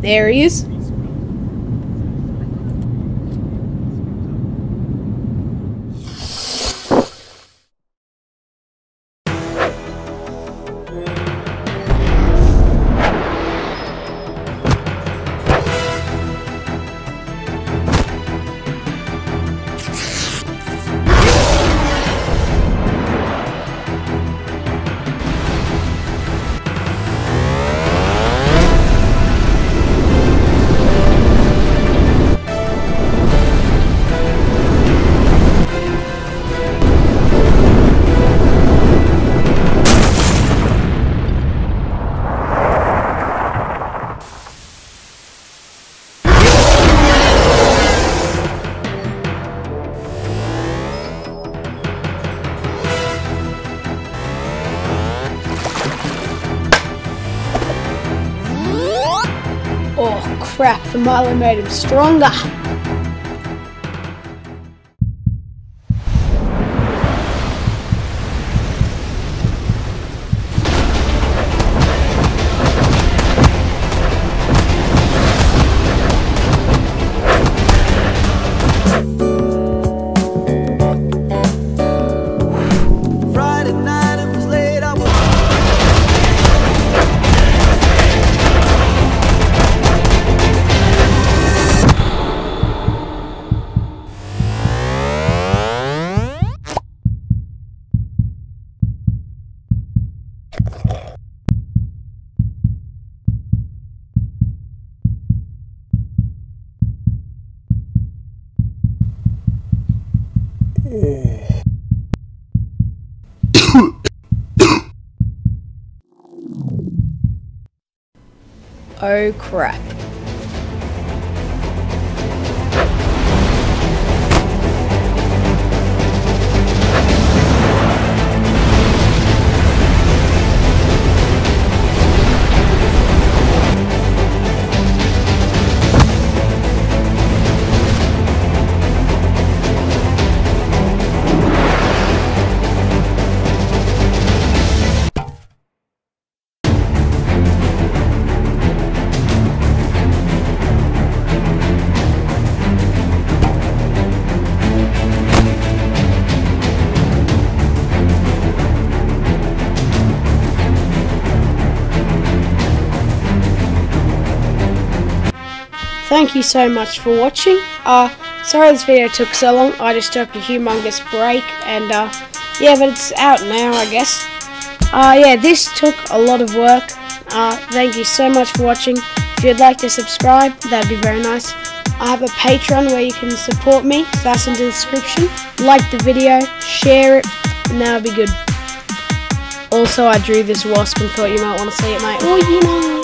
There he is. Crap, the Milo made him stronger. Oh crap. Thank you so much for watching. Uh, sorry this video took so long. I just took a humongous break and uh, yeah, but it's out now, I guess. Uh, yeah, this took a lot of work. Uh, thank you so much for watching. If you'd like to subscribe, that'd be very nice. I have a Patreon where you can support me. That's in the description. Like the video, share it, and that'll be good. Also, I drew this wasp and thought you might want to see it, mate. Oh, you know.